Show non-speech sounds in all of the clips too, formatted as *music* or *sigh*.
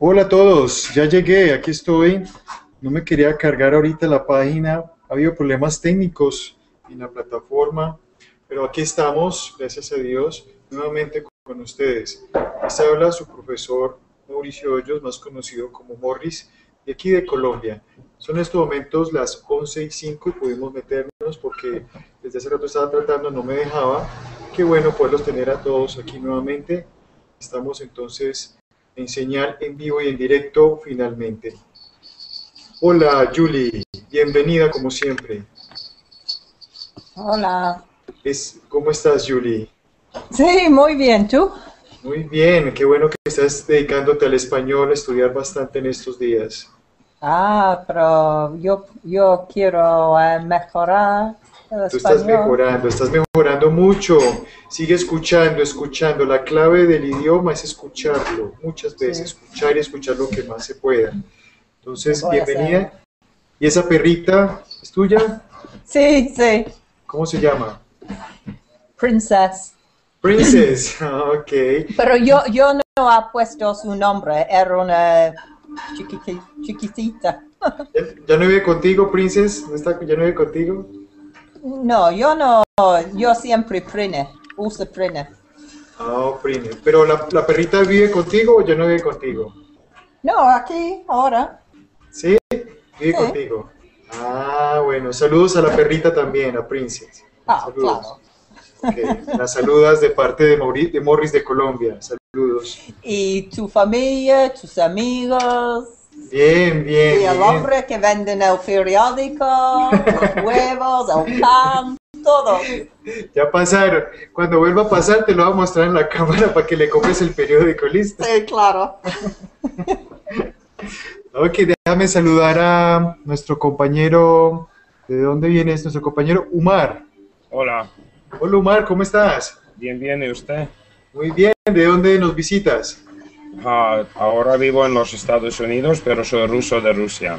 Hola a todos, ya llegué, aquí estoy. No me quería cargar ahorita la página, ha habido problemas técnicos en la plataforma, pero aquí estamos, gracias a Dios, nuevamente con ustedes. Les habla su profesor Mauricio Hoyos, más conocido como Morris, de aquí de Colombia. Son en estos momentos las 11 y 5 y pudimos meternos porque desde hace rato estaba tratando, no me dejaba. Qué bueno poderlos tener a todos aquí nuevamente. Estamos entonces en señal en vivo y en directo finalmente. Hola Julie, bienvenida como siempre. Hola. Es, ¿Cómo estás Julie? Sí, muy bien, ¿tú? Muy bien, qué bueno que estás dedicándote al español, a estudiar bastante en estos días. Ah, pero yo, yo quiero eh, mejorar el Tú estás mejorando, estás mejorando mucho. Sigue escuchando, escuchando. La clave del idioma es escucharlo, muchas veces, escuchar y escuchar lo que más se pueda. Entonces, bienvenida. ¿Y esa perrita es tuya? Sí, sí, ¿Cómo se llama? princess. Princess. *laughs* *laughs* Ok. Pero yo, yo no he puesto su nombre, era una chiquiti- chiquitita. ¿Ya, no vive contigo, Princess? ¿No está, ¿Ya no vive contigo? No, yo no, yo siempre prine, uso prine. Ah, Prine. ¿Pero la, la perrita vive contigo o ya no vive contigo? No, aquí, ahora. ¿Sí? Vive Sí. contigo. Ah, bueno. Saludos a la perrita también, a Princess. Ah, Saludos. claro. Las saludas de parte de, de Morris de Colombia. Saludos. Y tu familia, tus amigos, Bien, bien. y el hombre que venden el periódico, *laughs* los huevos, el pan, todo. Ya pasaron. Cuando vuelva a pasar, te lo voy a mostrar en la cámara para que le compres el periódico, ¿listo? Sí, claro. *laughs* Ok, déjame saludar a nuestro compañero. ¿De dónde viene? Es nuestro compañero Umar. Hola, Hola, Umar, ¿cómo estás? bien, bien, ¿y usted? Muy bien. ¿De dónde nos visitas? Ah, ahora vivo en los Estados Unidos, pero soy ruso de Rusia.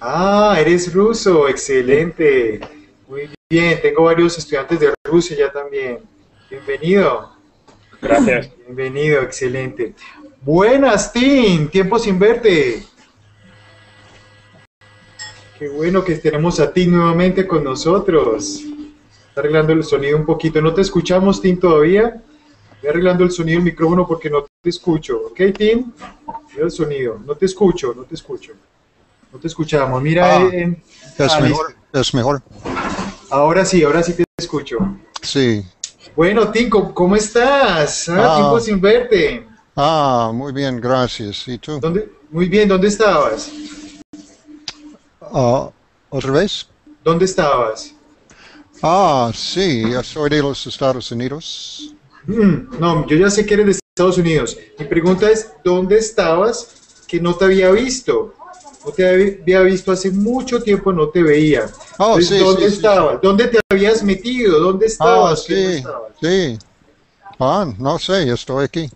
Ah, eres ruso, excelente. Muy bien, tengo varios estudiantes de Rusia ya también. Bienvenido, Gracias. bienvenido, excelente. Buenas, Tim, tiempo sin verte. Qué bueno que tenemos a Tim nuevamente con nosotros. Está arreglando el sonido un poquito. ¿No te escuchamos, Tim, todavía? Voy arreglando el sonido del micrófono porque no te escucho. ¿Ok, Tim? Mira el sonido. No te escucho, no te escucho. No te escuchamos. Mira, Ah. en- Es Ah, mejor, es mejor. Ahora sí, ahora sí te escucho. Sí. Bueno, Tim, ¿cómo, estás? Ah, Ah. Tiempo sin verte. Ah, muy bien, gracias. ¿Y tú? ¿Dónde? Muy bien, ¿dónde estabas? Ah, ¿Otra vez? ¿Dónde estabas? Ah, sí, soy de los Estados Unidos. Mm, no, yo ya sé que eres de Estados Unidos. Mi pregunta es, ¿dónde estabas que no te había visto? No te había visto hace mucho tiempo, no te veía. Oh, Entonces, sí, ¿Dónde sí, sí, estabas? ¿Dónde te habías metido? ¿Dónde Ah, estabas? ¿Qué no sí, estabas? sí. Ah, no sé, estoy aquí.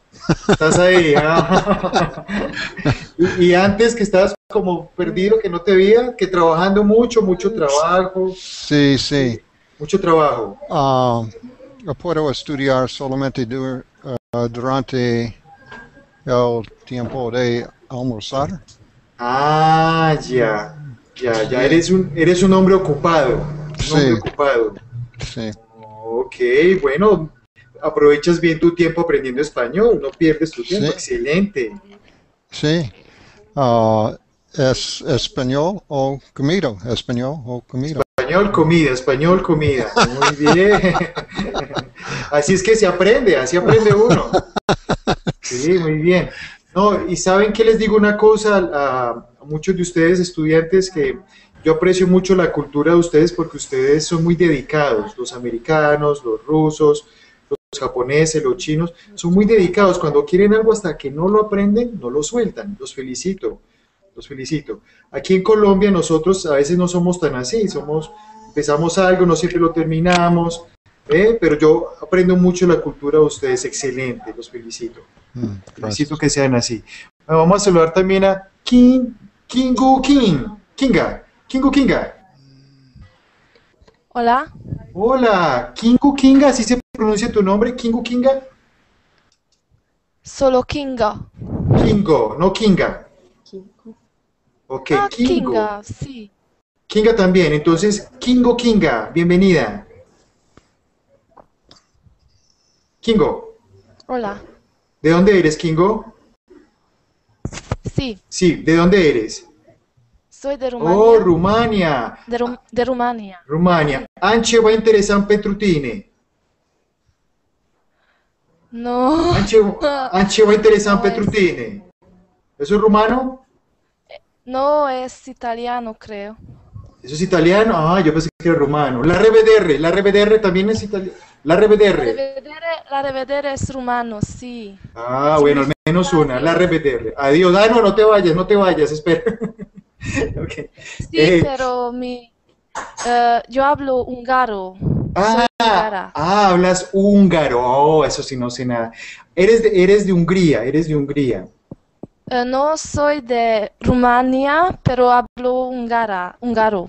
Estás ahí. *laughs* ah. y, y antes que estabas como perdido, que no te veía, que trabajando mucho, mucho trabajo, Sí, sí. mucho trabajo. Ah, yo puedo estudiar solamente dur- ah, durante el tiempo de almorzar. Ah, ya, ya, ya eres un, eres un hombre ocupado, un Sí. hombre ocupado. Sí. Ok, bueno, aprovechas bien tu tiempo aprendiendo español, no pierdes tu tiempo, Sí. excelente. Sí. Ah, es español o comido. Español o comido. Español, comida, español, comida. Muy bien. *laughs* Así es que se aprende, así aprende uno. Sí, muy bien. No, y saben que les digo una cosa a, a muchos de ustedes estudiantes que yo aprecio mucho la cultura de ustedes porque ustedes son muy dedicados, los americanos, los rusos, los japoneses, los chinos, son muy dedicados. Cuando quieren algo hasta que no lo aprenden, no lo sueltan. Los felicito, los felicito. Aquí en Colombia nosotros a veces no somos tan así, somos, empezamos algo, no siempre lo terminamos, ¿eh? pero yo aprendo mucho la cultura de ustedes, excelente, los felicito. Mm, Felicito que sean así. Bueno, vamos a saludar también a King, Kingu King. Kinga, Kingu Kinga. Hola, Hola, Kingu Kinga, ¿así se pronuncia tu nombre? Kingu Kinga. solo Kinga. Kingo, no Kinga. Ok, Ah, Kingo. Kinga, sí. Kinga también, entonces, Kingo Kinga, bienvenida. Kingo, Hola, ¿de dónde eres, Kingo? sí, Sí, ¿de dónde eres? soy de Rumania. Oh, Rumania. de, Rum- de Rumania. Rumania. Anche va interesant pentru tine. No, Anche, *laughs* anche va interesant No pentru es. tine. ¿Eso es rumano? No es italiano, creo. ¿Eso es italiano? Ah, yo pensé que era rumano. La revedere, la revedere también es italiano. La revedere, la revedere es rumano, sí. Ah, bueno, al menos una. La revedere. Adiós. Ah, no, no te vayas, no te vayas, espera. *laughs* Sí, Eh. pero mi, eh, yo hablo húngaro. Ah, ah, hablas húngaro. Oh, eso sí no sé nada. Eres de, eres de Hungría, eres de Hungría. Eh, no soy de Rumania, pero hablo húngara, húngaro.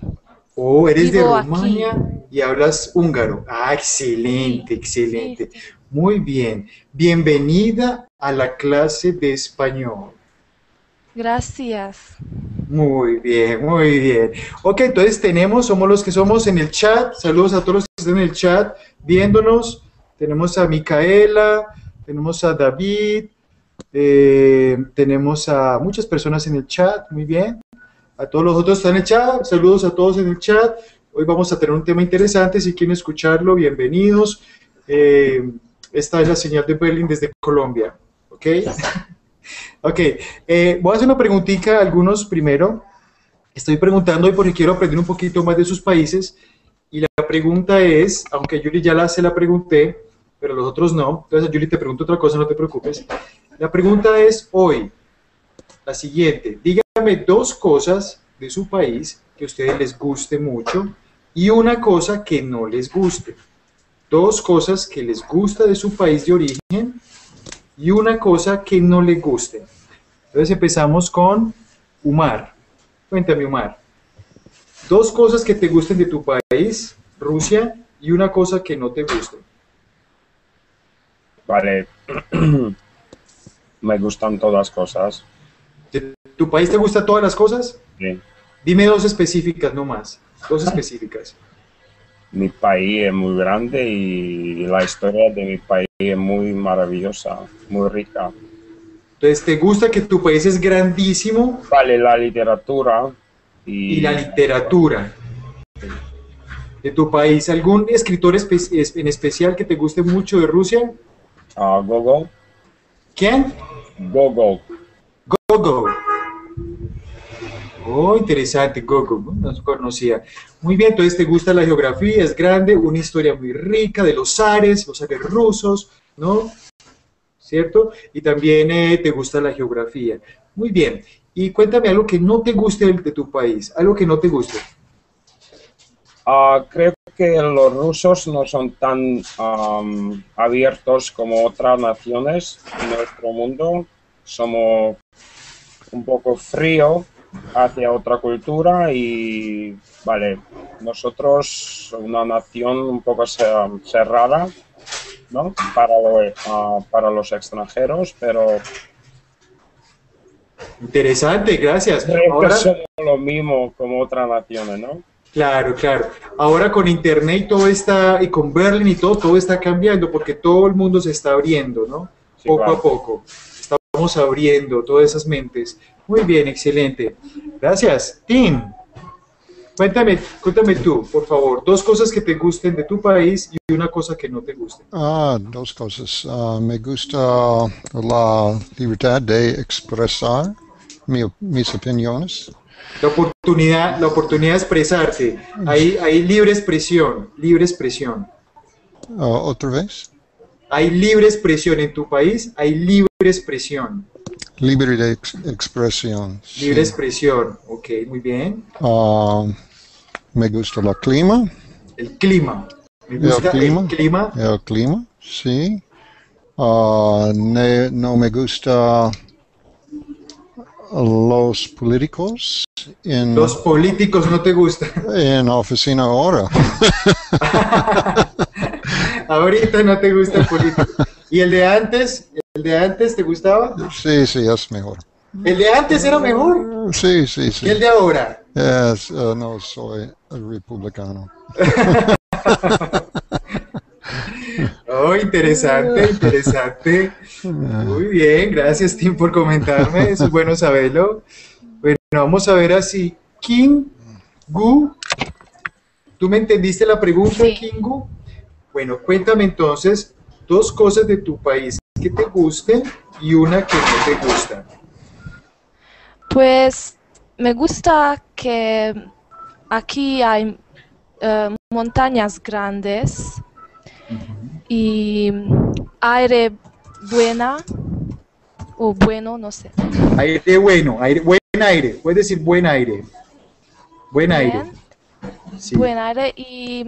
Oh, eres de aquí. Rumania y hablas húngaro. Ah, excelente, Sí, excelente. sí, sí. Muy bien. Bienvenida a la clase de español. Gracias. Muy bien, muy bien. Ok, entonces tenemos, somos los que somos en el chat. Saludos a todos los que están en el chat viéndonos. Tenemos a Micaela, tenemos a David, eh, tenemos a muchas personas en el chat. Muy bien. A todos los otros están en el chat, saludos a todos en el chat. Hoy vamos a tener un tema interesante. Si quieren escucharlo, bienvenidos. Eh, esta es la señal de Berlín desde Colombia. ¿Ok? *laughs* Ok, eh, voy a hacer una preguntita a algunos primero. Estoy preguntando hoy porque quiero aprender un poquito más de sus países. Y la pregunta es, aunque a Yuli ya la se la pregunté, pero los otros no. Entonces, a Yuli te pregunto otra cosa, no te preocupes. La pregunta es hoy, la siguiente. Dígame dos cosas de su país que a ustedes les guste mucho y una cosa que no les guste. Dos cosas que les gusta de su país de origen y una cosa que no le guste. Entonces empezamos con Umar. Cuéntame, Umar. Dos cosas que te gusten de tu país, Rusia, y una cosa que no te guste. Vale. *clears throat* Me gustan todas las cosas. ¿De tu país te gustan todas las cosas? sí. Dime dos específicas, no más. Dos específicas. Mi país es muy grande y la historia de mi país es muy maravillosa, muy rica. Entonces, ¿te gusta que tu país es grandísimo Vale, la literatura y, y la literatura? De tu país, ¿algún escritor espe- en especial que te guste mucho de Rusia? ah, Gogol. ¿Quién? Gogol. Gogo. Oh, interesante, Gogo, ¿no? se conocía. Muy bien, entonces te gusta la geografía, es grande, una historia muy rica de los zares, los zares rusos, ¿no? ¿Cierto? Y también eh, te gusta la geografía. Muy bien. Y cuéntame algo que no te guste de, de tu país, algo que no te guste. Ah, creo que los rusos no son tan am, abiertos como otras naciones en nuestro mundo. Somos un poco frío hacia otra cultura y, vale, nosotros, una nación un poco ce- cerrada, ¿no? Para, lo- ah, para los extranjeros, pero Interesante, gracias. creo que Ahora, somos lo mismo como otras naciones, ¿no? Claro, claro. Ahora con Internet y todo está, y con Berlin y todo, todo está cambiando porque todo el mundo se está abriendo, ¿no? Sí, poco claro. a poco. Estamos abriendo todas esas mentes. Muy bien, excelente. Gracias. Tim, cuéntame, cuéntame tú, por favor, dos cosas que te gusten de tu país y una cosa que no te guste. Ah, dos cosas. Ah, me gusta la libertad de expresar mi- mis opiniones. La oportunidad, la oportunidad de expresarte. Hay, hay libre expresión, libre expresión. ¿Otra vez? Hay libre expresión en tu país, hay libre expresión. Libre de ex- expresión. sí. Libre expresión, ok, muy bien. Ah, me gusta el clima. El clima. Me El clima. el clima. El clima, sí. Ne- no me gusta los políticos en, Los políticos no te gustan. en oficina ahora. *laughs* Ahorita no te gusta el político. ¿Y el de antes? ¿El de antes te gustaba? Sí, sí, es mejor. ¿El de antes era mejor? Sí, sí, sí. ¿Y el de ahora? Es, eh, no soy republicano. *laughs* Oh, interesante, *laughs* interesante. Muy bien, gracias Tim por comentarme, eso es bueno saberlo. Bueno, vamos a ver así. King Gu, ¿tú me entendiste la pregunta, Sí. King Gu? Bueno, cuéntame entonces dos cosas de tu país que te gusten y una que no te gusta. Pues me gusta que aquí hay eh, montañas grandes y aire buena o bueno, no sé. Aire bueno, aire, buen aire, puedes decir buen aire. Buen aire. Sí. buen aire y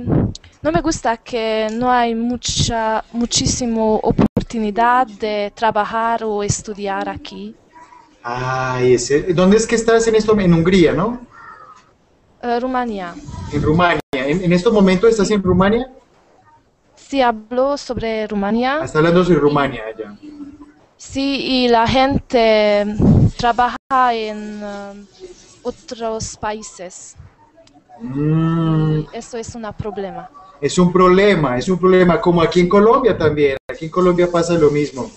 no me gusta que no hay mucha, muchísimo oportunidad de trabajar o estudiar aquí. Ay, ese, ¿dónde es que estás en esto? En Hungría, ¿no? Eh, Rumanía. En Rumania. ¿En, en estos momentos estás en Rumania? Sí, hablo sobre Rumanía. Ah, Está hablando sobre Rumania ya. Sí, y la gente trabaja en eh, otros países. Mm, Eso es un problema. es un problema, es un problema, como aquí en Colombia también. Aquí en Colombia pasa lo mismo.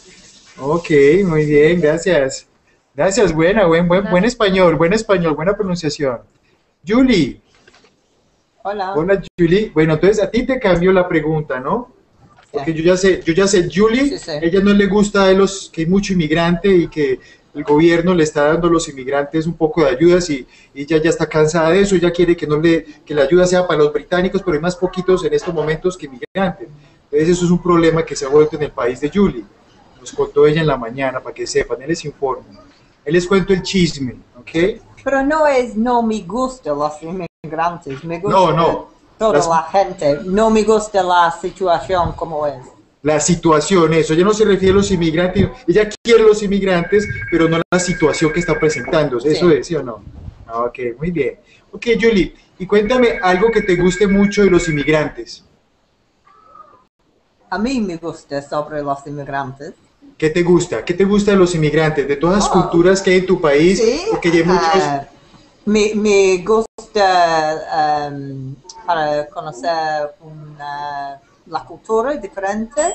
Ok, muy bien, gracias. Gracias, buena, buen, buen, buen español, buen español, buena pronunciación. Julie, Hola. hola Julie. Bueno, entonces a ti te cambió la pregunta, ¿no? Porque yo ya sé, yo ya sé, Julie, Sí, sí. ella no le gusta de los que hay mucho inmigrante y que el gobierno le está dando a los inmigrantes un poco de ayudas y, y ella ya está cansada de eso, ella quiere que no le, que la ayuda sea para los británicos, pero hay más poquitos en estos momentos que inmigrantes. Entonces eso es un problema que se ha vuelto en el país de Julie. Nos contó ella en la mañana para que sepan, él les informa. Él les cuento el chisme, ¿ok? Pero no es no me gusta los inmigrantes, me gusta No, no. toda Las- la gente. No me gusta la situación como es. La situación, eso, ella no se refiere a los inmigrantes, ella quiere los inmigrantes, pero no la situación que está presentándose, eso Sí. es, ¿sí o no? Ah, Ok, muy bien. Ok, Julie, y cuéntame algo que te guste mucho de los inmigrantes. A mí me gusta sobre los inmigrantes. ¿Qué te gusta? ¿Qué te gusta de los inmigrantes? De todas las Oh. culturas que hay en tu país, Sí, porque hay muchos... me, me gusta em, para conocer una- la cultura diferente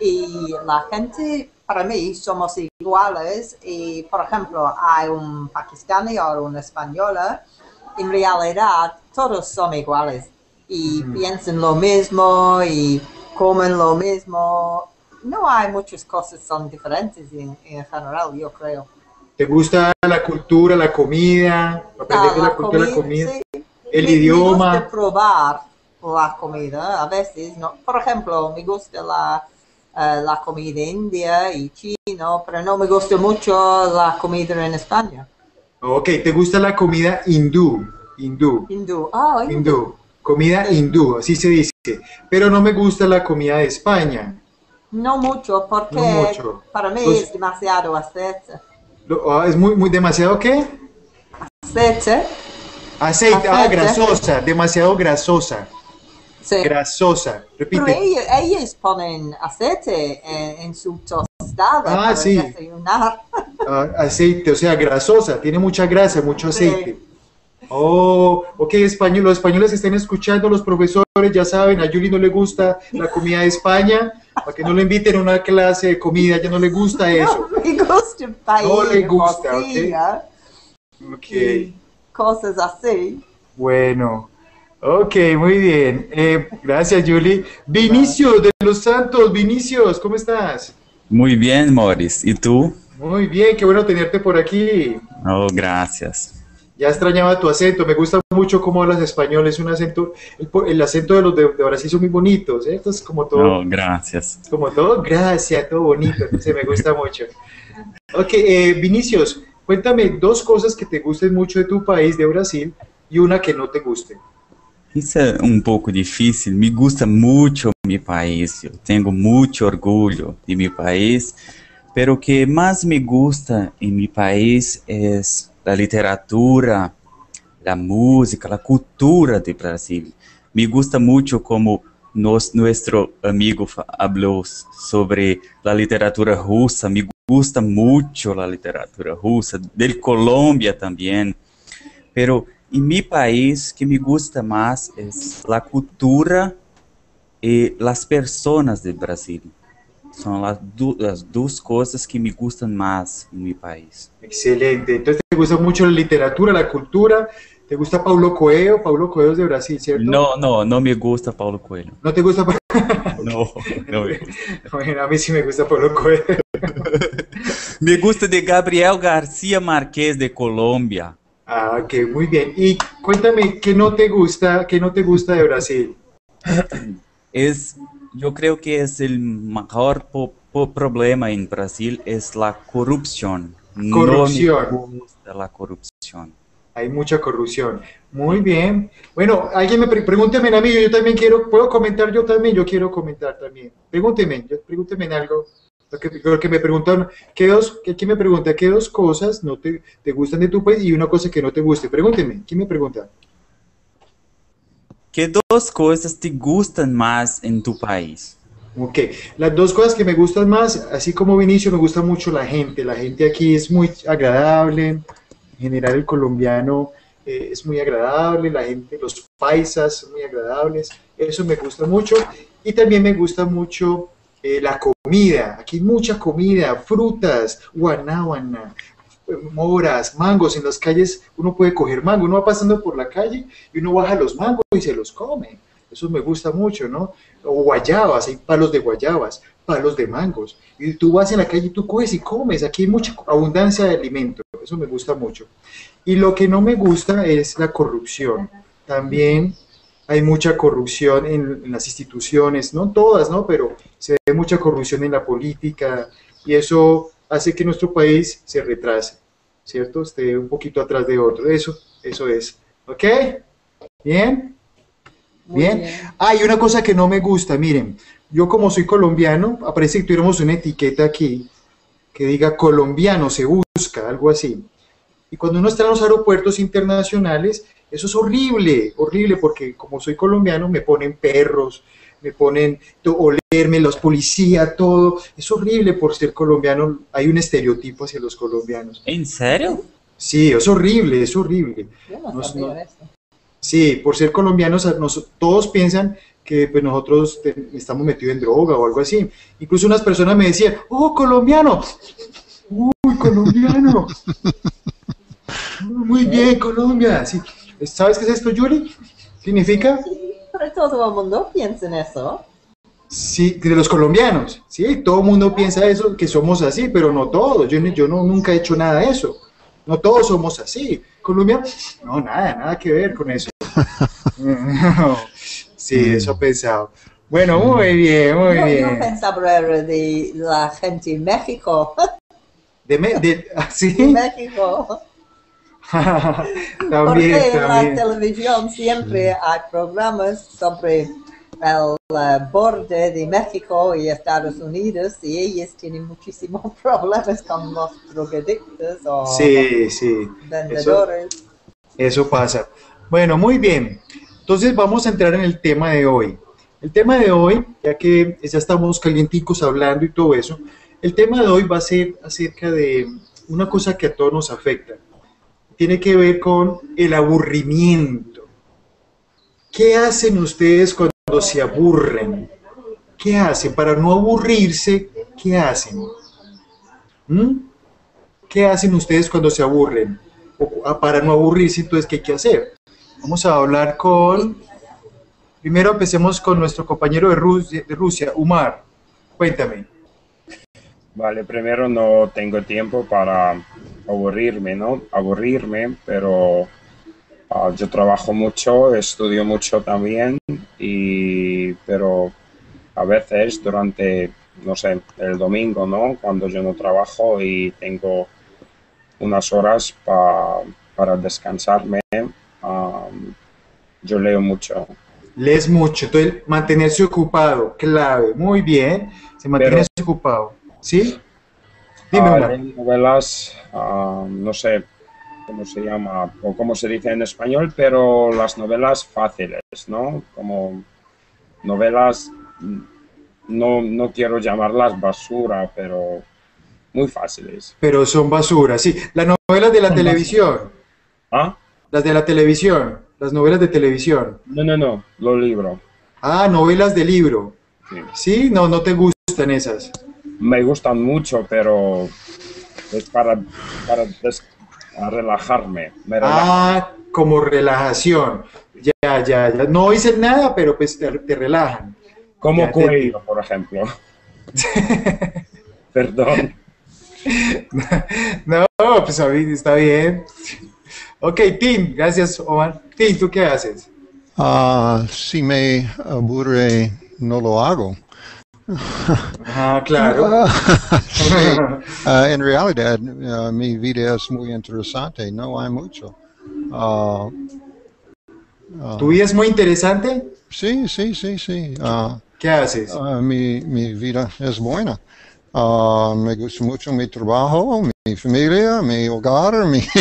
y la gente, para mí, somos iguales y, por ejemplo, hay un pakistani o una española, en realidad todos son iguales y piensan lo mismo y comen lo mismo. No hay muchas cosas son diferentes en, en general, yo creo. ¿Te gusta la cultura, la comida? Aprender de Ah, la, cultura, la comida. sí. El Me- idioma. Me gusta probar la comida, a veces, no. Por ejemplo, me gusta la, eh, la comida india y chino, pero no me gusta mucho la comida en España. Ok, ¿te gusta la comida hindú? Hindú. Hindú. Ah, hindú. Hindú. Comida Sí. hindú, así se dice. Pero no me gusta la comida de España. No mucho, porque No mucho. para mí Pues- es demasiado aceite. Ah, ¿Es muy, muy demasiado qué? Aceite, Aceite, ah, grasosa, demasiado grasosa. sí. Grasosa. Pero Repite. ellos, ellos ponen aceite en, en su tostada Ah, para sí. desayunar. *laughs* Ah, aceite, o sea, grasosa, tiene mucha grasa, mucho aceite. Oh, ok, español, los españoles que estén escuchando, los profesores ya saben, a Yuli no le gusta la comida de España, para que no le inviten a una clase de comida, ya no le gusta *laughs* eso. No me gusta paella, No le gusta, ¿ok? morcilla Ok, y cosas así. bueno, ok, muy bien. Eh, gracias, Yuli. Vinicio de los Santos, Vinicius, ¿cómo estás? Muy bien, Morris. ¿Y tú? Muy bien, qué bueno tenerte por aquí. Oh, gracias. Ya extrañaba tu acento, me gusta mucho cómo hablas español, es un acento, el, acento de los de, de Brasil son muy bonitos, ¿eh? Esto es como todo, Oh, gracias. como todo, gracias, todo bonito, entonces me gusta mucho. Ok, eh, Vinicius, cuéntame dos cosas que te gusten mucho de tu país, de Brasil, y una que no te guste. Isso é um pouco difícil. Me gusta muito meu país. Eu tenho muito orgulho de meu país, Pero que más me gusta en mi país es la literatura, la música, la cultura de Brasil. Me gusta mucho como nos, nuestro amigo fa- habló sobre la literatura rusa. Me gusta mucho la literatura rusa, del Colombia también. Pero en mi país, que me gusta más es la cultura y las personas de Brasil. Son las, du- las dos cosas que me gustan más en mi país. Excelente. Entonces, ¿te gusta mucho la literatura, la cultura? ¿Te gusta Paulo Coelho? Paulo Coelho es de Brasil, ¿cierto? No, no, no me gusta Paulo Coelho. ¿No te gusta? Pa- No, no me gusta. *laughs* Bueno, a mí sí me gusta Paulo Coelho. *laughs* Me gusta de Gabriel García Márquez de Colombia. Ah, ok, muy bien. Y cuéntame, ¿qué no te gusta, qué no te gusta de Brasil? *clears throat* Es, yo creo que es el mayor po- po- problema en Brasil es la corrupción. Corrupción. No me gusta la corrupción. Hay mucha corrupción. Muy bien. Bueno, alguien me pre pregúnteme a mí, yo también quiero, puedo comentar yo también, yo quiero comentar también. Pregúnteme, yo, pregúnteme en algo. Lo que, lo que me preguntaron, ¿qué dos, ¿quién me pregunta? ¿Qué dos cosas no te, te gustan de tu país y una cosa que no te guste? Pregúnteme, ¿quién me pregunta? ¿Qué dos cosas te gustan más en tu país? Ok, las dos cosas que me gustan más, así como Vinicio, me gusta mucho la gente. La gente aquí es muy agradable. En general, el colombiano eh, es muy agradable. La gente, los paisas son muy agradables. Eso me gusta mucho. Y también me gusta mucho eh, la comida. Aquí mucha comida, frutas, guanábana, moras, mangos. En las calles uno puede coger mango. Uno va pasando por la calle y uno baja los mangos y se los come. Eso me gusta mucho, ¿no? O guayabas, hay palos de guayabas, palos de mangos. Y tú vas en la calle y tú coges y comes. Aquí hay mucha abundancia de alimento. Eso me gusta mucho. Y lo que no me gusta es la corrupción. También hay mucha corrupción en, en las instituciones, no todas, ¿no? Pero se ve mucha corrupción en la política y eso hace que nuestro país se retrase, ¿cierto? Esté un poquito atrás de otro. Eso, eso es. ¿Ok? ¿Bien? Bien. Hay una cosa que no me gusta, miren, yo como soy colombiano, aparece que tuviéramos una etiqueta aquí que diga colombiano se busca, algo así. Y cuando uno está en los aeropuertos internacionales, eso es horrible, horrible, porque como soy colombiano me ponen perros, me ponen olerme, los policías, todo. Es horrible por ser colombiano, hay un estereotipo hacia los colombianos. ¿En serio? Sí, es horrible, es horrible. Yo no No, sabía no. Sí, por ser colombianos, nos- todos piensan que pues, nosotros te- estamos metidos en droga o algo así. Incluso unas personas me decían, oh, colombiano. Uy, colombiano. Muy bien, Colombia. Sí. ¿Sabes qué es esto, Yuri? ¿Significa? Pero todo el mundo piensa en eso. Sí, de los colombianos. Sí, todo el mundo piensa eso, que somos así, pero no todos. Yo, yo no, nunca he hecho nada de eso. No todos somos así. Colombia, no, nada, nada que ver con eso. *laughs* sí, eso he pensado. Bueno, muy bien, muy yo bien. pensaba era de la gente en México. De, me- de, ah, *laughs* ¿sí? México. *laughs* Porque también, en la televisión siempre hay programas sobre el eh, borde de México y Estados Unidos y ellos tienen muchísimos *laughs* problemas con los drogadictos o Sí, sí. vendedores. Eso pasa. Bueno, muy bien. Entonces vamos a entrar en el tema de hoy. El tema de hoy, ya que ya estamos calienticos hablando y todo eso, el tema de hoy va a ser acerca de una cosa que a todos nos afecta. Tiene que ver con el aburrimiento. ¿Qué hacen ustedes cuando se aburren? ¿Qué hacen? Para no aburrirse, ¿qué hacen? ¿Mm? ¿Qué hacen ustedes cuando se aburren? Ah, para no aburrirse, entonces, ¿qué hay que hacer? Vamos a hablar con... Primero empecemos con nuestro compañero de Rusia, de Rusia Umar. Cuéntame. Vale, primero no tengo tiempo para aburrirme, ¿no? Aburrirme, pero ah, yo trabajo mucho, estudio mucho también, y, pero a veces durante, no sé, el domingo, ¿no? Cuando yo no trabajo y tengo unas horas pa- para descansarme, yo leo mucho. Lees mucho, entonces mantenerse ocupado, clave, muy bien, se mantiene ocupado, ¿sí? Dime Ah, una. novelas, ah, no sé cómo se llama o cómo se dice en español, pero las novelas fáciles, ¿no? Como novelas, no, no quiero llamarlas basura, pero muy fáciles. Pero son basura, sí. Las novelas de la televisión, ¿Ah? Las de la televisión, las novelas de televisión. No, no, no, lo libro. Ah, novelas de libro. sí. Sí, no, no te gustan esas. Me gustan mucho, pero es para, para des- relajarme. Me relaja. Ah, como relajación. Ya, ya, ya. No dicen nada, pero pues te, te relajan. Como te Coelho, por ejemplo. *laughs* Perdón. *laughs* No, pues a mí está bien. Ok, Tim, gracias, Omar. Tim, ¿tú qué haces? Ah, si me aburre, no lo hago. Ah, claro. *laughs* Sí, *laughs* ah, en realidad, ah, mi vida es muy interesante, no hay mucho. ¿Tu vida es muy interesante? sí, sí, sí, sí. ¿Qué haces? mi, mi vida es buena. Me gusta mucho mi trabajo, mi familia, mi hogar, mi... *laughs*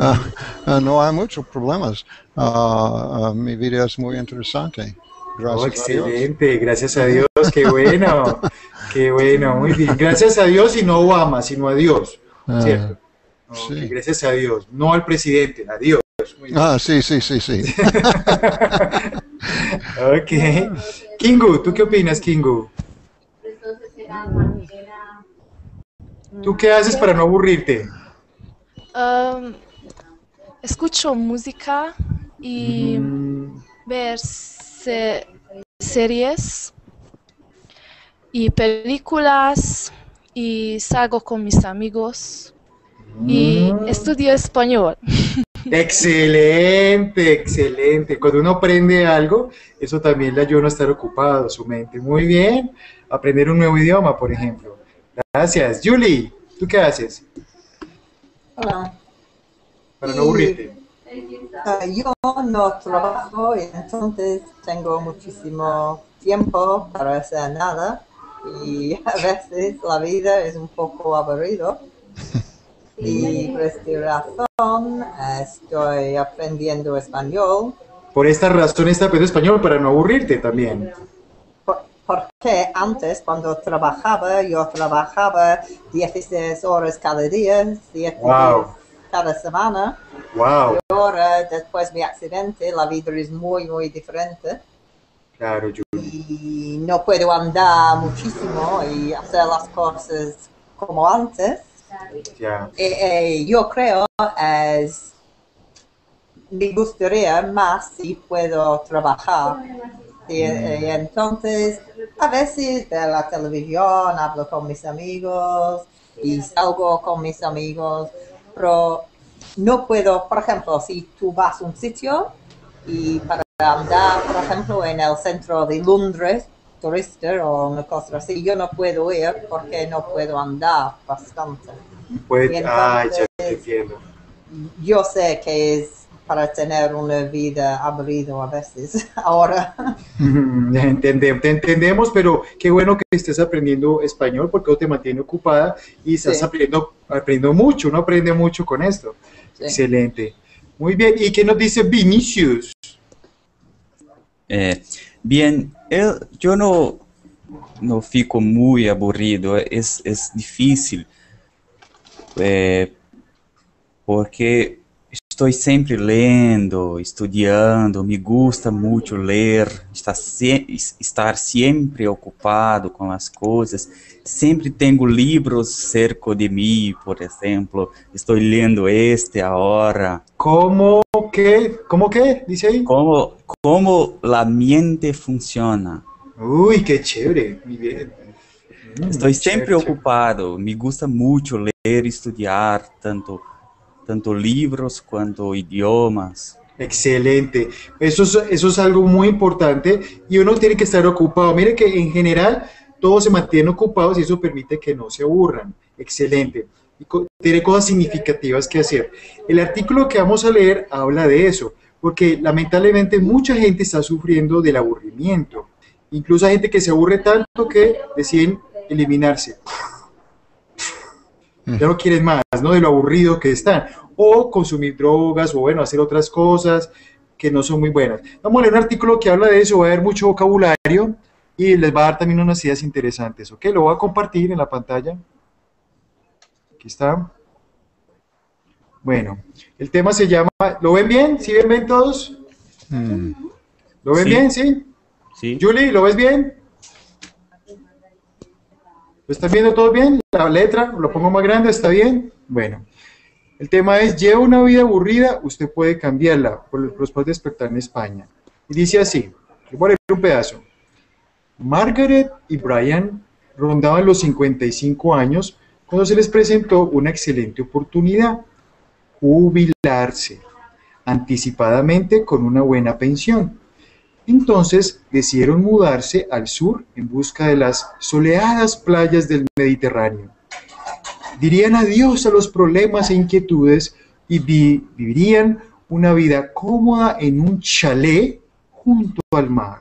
Ah, ah, no hay muchos problemas. Ah, mi vida es muy interesante. Oh, Gracias a Dios. excelente, gracias a Dios, qué bueno, qué bueno, muy bien. Gracias a Dios y no Obama, sino a Dios, ¿cierto? Sí. gracias a Dios, no al presidente, a Dios. Muy bien. Ah, sí, sí, sí, sí. *laughs* Ok. Kingu, ¿tú qué opinas, Kingu? ¿Tú qué haces para no aburrirte? Um, escucho música y Mm, ver se- series y películas y salgo con mis amigos y mm. estudio español. *laughs* Excelente, excelente. Cuando uno aprende algo, eso también le ayuda a estar ocupado, su mente. Muy bien. Aprender un nuevo idioma, por ejemplo. Gracias. Julie, ¿tú qué haces Hola. para no aburrirte? Ah, yo no trabajo y entonces tengo muchísimo tiempo para hacer nada y *laughs* a veces la vida es un poco aburrido *laughs* y por esta razón estoy aprendiendo español Por esta razón está aprendiendo español para no aburrirte también. Por- porque antes cuando trabajaba yo trabajaba 16 horas cada día, 7 Wow. cada semana Wow, y ahora después de mi accidente la vida es muy muy diferente. claro, Julie. y no puedo andar muchísimo y hacer las cosas como antes. Ya. Eh, eh, yo creo es me gustaría más si puedo trabajar. Y, eh, entonces, a veces de la televisión hablo con mis amigos y salgo con mis amigos, pero no puedo, por ejemplo, si tú vas a un sitio y para andar, por ejemplo, en el centro de Londres, turista o una cosa así, yo no puedo ir porque no puedo andar bastante. Y Ay, ya entonces- te entiendo. Yo sé que es para tener una vida aburrida a veces *laughs* ahora. *laughs* Entendemos, te entendemos, pero qué bueno que estés aprendiendo español porque eso te mantiene ocupada y estás Sí. aprendiendo, aprendiendo mucho, uno aprende mucho con esto. Sí. Excelente. Muy bien, ¿y qué nos dice Vinicius? É, bien, eu não, não fico muito aburrido, é, é difícil, é, porque estou sempre lendo, estudando, me gusta muito ler, estar, se, estar sempre ocupado com as coisas, sempre tenho livros cerca de mim, por exemplo, estou lendo este agora, ¿Cómo qué? ¿Cómo qué? Dice ahí. como, como a mente funciona. Uy, qué chévere. Estou sempre chévere, ocupado, me gusta muito ler estudar, tanto, tanto livros quanto idiomas. Excelente. Eso es, algo muy importante y uno tiene que estar ocupado. Mire que en general todos se mantienen ocupados y eso permite que no se aburran. Excelente. Tiene cosas significativas que hacer. El artículo que vamos a leer habla de eso, porque lamentablemente mucha gente está sufriendo del aburrimiento. Incluso hay gente que se aburre tanto que deciden eliminarse. Ya no quieren más, ¿no? De lo aburrido que están. O consumir drogas, o bueno, hacer otras cosas que no son muy buenas. Vamos a leer un artículo que habla de eso, va a haber mucho vocabulario y les va a dar también unas ideas interesantes, ¿ok? Lo voy a compartir en la pantalla. Aquí está. Bueno, el tema se llama, ¿lo ven bien? ¿Sí ven bien todos? Hmm. ¿Lo ven Sí. bien? ¿Sí? Sí. Julie, ¿lo ves bien? ¿Lo están viendo todo bien? La letra, lo pongo más grande, ¿está bien? Bueno, el tema es, lleva una vida aburrida, usted puede cambiarla por los prospectos de despertar en España. Y dice así, voy a leer un pedazo. Margaret y Brian rondaban los 55 años cuando se les presentó una excelente oportunidad, jubilarse anticipadamente con una buena pensión. Entonces decidieron mudarse al sur en busca de las soleadas playas del Mediterráneo. Dirían adiós a los problemas e inquietudes y vi- vivirían una vida cómoda en un chalet junto al mar.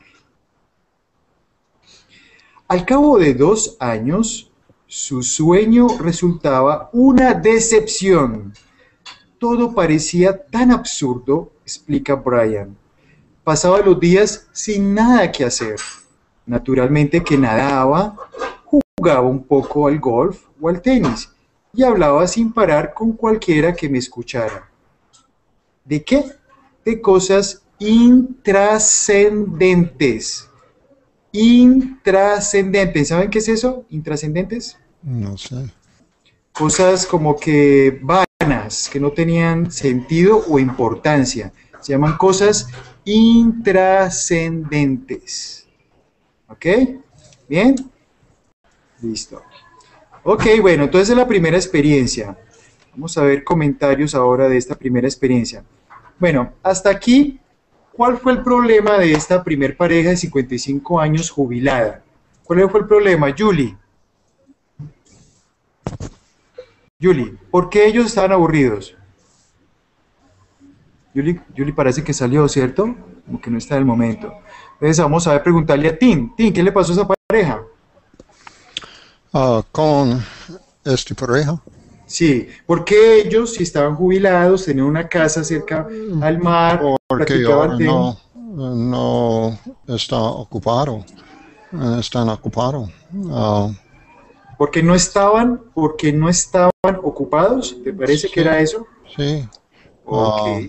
Al cabo de dos años, su sueño resultaba una decepción. Todo parecía tan absurdo, explica Brian. Pasaba los días sin nada que hacer. Naturalmente que nadaba, jugaba un poco al golf o al tenis y hablaba sin parar con cualquiera que me escuchara. ¿De qué? De cosas intrascendentes. Intrascendentes. ¿Saben qué es eso? Intrascendentes. No sé. Cosas como que vanas, que no tenían sentido o importancia. Se llaman cosas intrascendentes. ¿Ok? ¿Bien? Listo. Ok, bueno, entonces es la primera experiencia. Vamos a ver comentarios ahora de esta primera experiencia. Bueno, hasta aquí, ¿cuál fue el problema de esta primer pareja de 55 años jubilada? ¿Cuál fue el problema, Julie? Julie, ¿por qué ellos estaban aburridos? Julie parece que salió, ¿cierto? Como que no está en el momento. Entonces vamos a ver, preguntarle a Tim. Tim, ¿qué le pasó a esa pareja? Ah, con este pareja. Sí, porque ellos, si estaban jubilados, tenían una casa cerca al mar, Porque practicaban ahora no, no está ocupado. Están ocupados. Ah, porque no estaban, porque no estaban ocupados, ¿te parece que era eso? sí. Ok. Ah.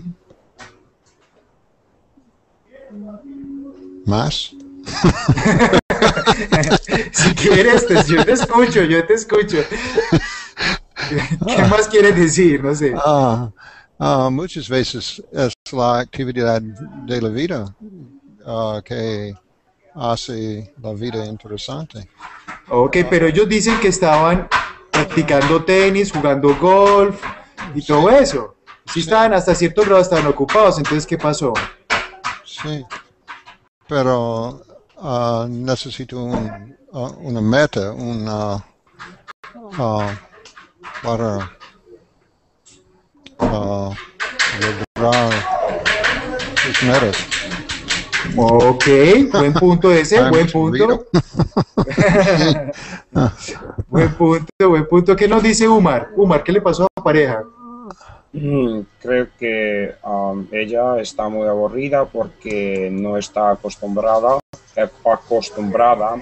¿Más? *laughs* si quieres, te- yo te escucho, yo te escucho. *laughs* ¿Qué más quieres decir? No sé. Ah, ah, muchas veces es la actividad de la vida ah, que hace la vida interesante. Ok, pero ellos dicen que estaban practicando tenis, jugando golf y todo eso. Sí estaban hasta cierto grado estaban ocupados, entonces ¿qué pasó? Sí. Pero ah, necesito un- ah, una meta, una ah, para lograr sus metas. Ok, buen punto ese, buen punto. *laughs* buen punto, buen punto. ¿Qué nos dice Umar? Umar, ¿qué le pasó a la pareja? Mm, Creo que um, ella está muy aburrida porque no está acostumbrada, acostumbrada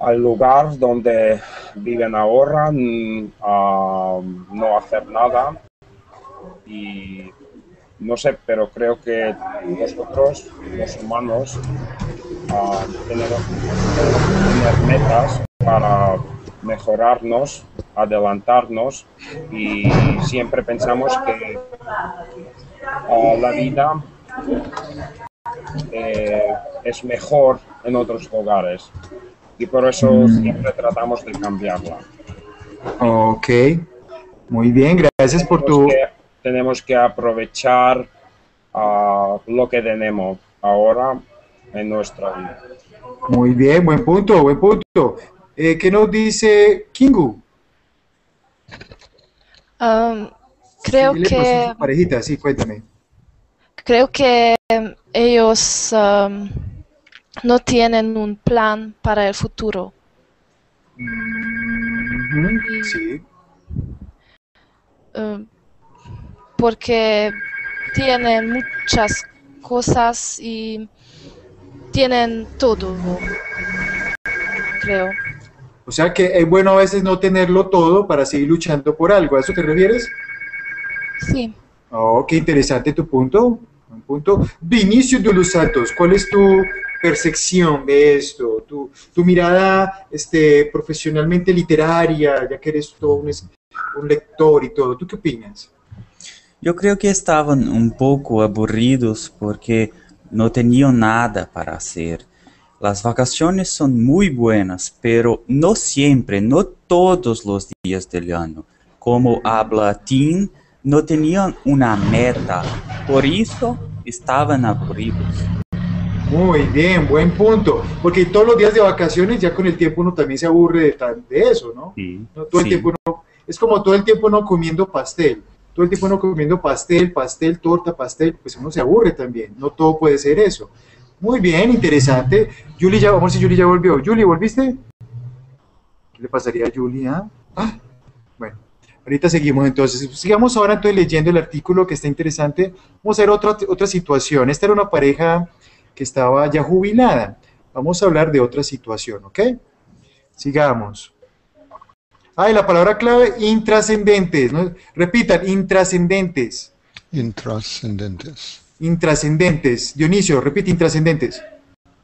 al lugar donde viven ahora, mm, a no hacer nada. Y no sé, pero creo que nosotros, los humanos, ah, tenemos que tener metas para mejorarnos, adelantarnos y siempre pensamos que ah, la vida eh, es mejor en otros lugares y por eso siempre tratamos de cambiarla. Ok, muy bien, gracias por tu... Tenemos que, tenemos que aprovechar ah, lo que tenemos ahora en nuestra vida. Muy bien, buen punto, buen punto. Eh, ¿Qué nos dice Kingu? Um, creo ¿Qué le pasó a que su parejita? Sí, cuéntame. creo que um, ellos um, no tienen un plan para el futuro. Ujú, Sí. eh, porque tienen muchas cosas y tienen todo, creo. O sea que es bueno a veces no tenerlo todo para seguir luchando por algo. ¿A eso te refieres? Sí. Oh, qué interesante tu punto. Un punto. Vinicio de los Santos, ¿cuál es tu percepción de esto? Tu, tu mirada este, profesionalmente literaria, ya que eres todo un, un lector y todo. ¿Tú qué opinas? Yo creo que estaban un poco aburridos porque no tenían nada para hacer. Las vacaciones son muy buenas, pero no siempre, no todos los días del año. Como habla Tim, no tenían una meta, por eso estaban aburridos. Muy bien, buen punto. Porque todos los días de vacaciones, ya con el tiempo uno también se aburre de, tan- de eso, ¿no? No, todo el Sí. tiempo uno- es como todo el tiempo no comiendo pastel. Todo el tiempo uno comiendo pastel, pastel, torta, pastel, pues uno se aburre también. No todo puede ser eso. Muy bien, interesante. Julie ya, vamos a ver si Julie ya volvió. Julie, ¿volviste? ¿Qué le pasaría a Julie? ah? Ah, Bueno, ahorita seguimos entonces. Sigamos ahora entonces leyendo el artículo que está interesante. Vamos a ver otra, otra situación. Esta era una pareja que estaba ya jubilada. Vamos a hablar de otra situación, ¿ok? Sigamos. Ah, y la palabra clave, intrascendentes. Repitan, intrascendentes. Intrascendentes. Intrascendentes. Dionisio, repite, intrascendentes.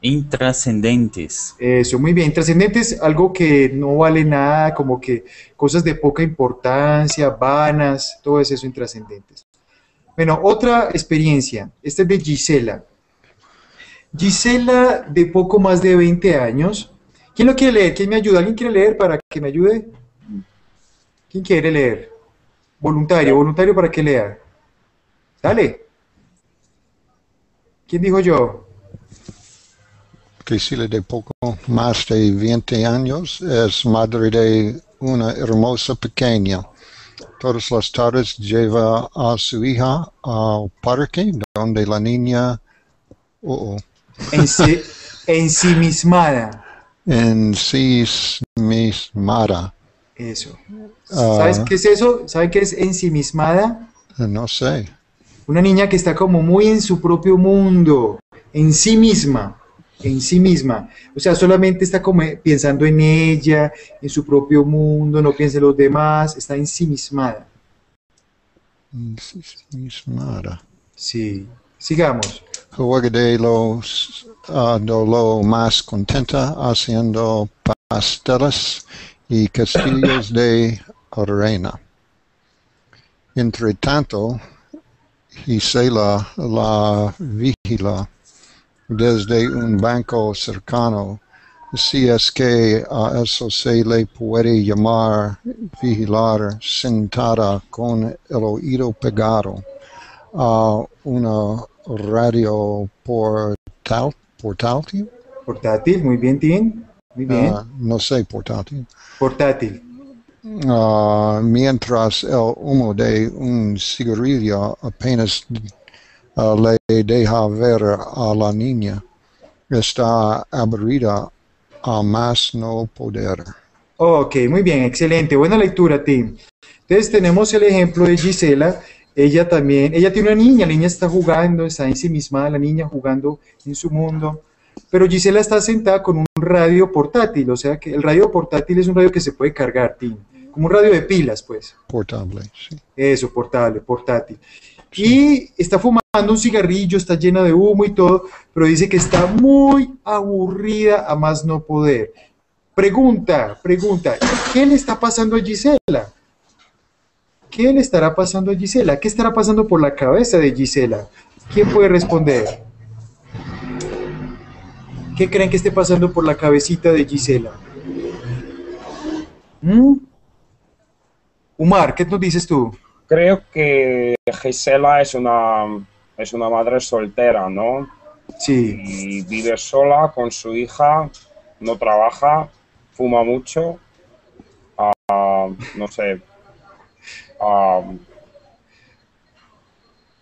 Intrascendentes. Eso, muy bien. Intrascendentes, algo que no vale nada, como que cosas de poca importancia, vanas, todo es eso, intrascendentes. Bueno, otra experiencia. Esta es de Gisela. Gisela, de poco más de 20 años. ¿Quién lo quiere leer? ¿Quién me ayuda? ¿Alguien quiere leer para que me ayude? ¿Quién quiere leer? Voluntario, voluntario para que lea. Dale. ¿Quién dijo yo? que Sila de poco más de 20 años es madre de una hermosa pequeña. Todas las tardes lleva a su hija al parque donde la niña oh, oh, Ensi- *laughs* ensimismada. en sí mismada. Eso. Ah. ¿Sabes qué es eso? ¿Saben qué es ensimismada? No sé. Una niña que está como muy en su propio mundo, en sí misma, en sí misma. O sea, solamente está como pensando en ella, en su propio mundo, no piensa en los demás, está ensimismada. En sí mismada. Sí. Sigamos. Juega de los ah, de lo más contenta haciendo pasteles y castillos de arena. Entre tanto, Gisela la vigila desde un banco cercano, si es que a eso se le puede llamar vigilar sentada con el oído pegado a una radio portal, portátil, Portátil, muy bien, Tim. Muy bien. Ah, no sé, portátil, Portátil. Ah, mientras el humo de un cigarrillo apenas ah, le deja ver a la niña. Está aburrida a más no poder. Ok, muy bien, excelente. Buena lectura, Tim. Entonces tenemos el ejemplo de Gisela. Ella también, ella tiene una niña, la niña está jugando, está ensimismada, la niña jugando en su mundo. Pero Gisela está sentada con un radio portátil, o sea que el radio portátil es un radio que se puede cargar, Tim. Como un radio de pilas, pues. Portable, sí. Eso, portable, portátil. Y está fumando un cigarrillo, está llena de humo y todo, pero dice que está muy aburrida a más no poder. Pregunta, pregunta, ¿qué le está pasando a Gisela? ¿Qué le estará pasando a Gisela? ¿Qué estará pasando por la cabeza de Gisela? ¿Quién puede responder? ¿Qué creen que esté pasando por la cabecita de Gisela? ¿Mm? Umar, ¿qué nos dices tú? Creo que Gisela es una, es una madre soltera, ¿no? Sí. Y vive sola con su hija, no trabaja, fuma mucho, ah, no sé, ah,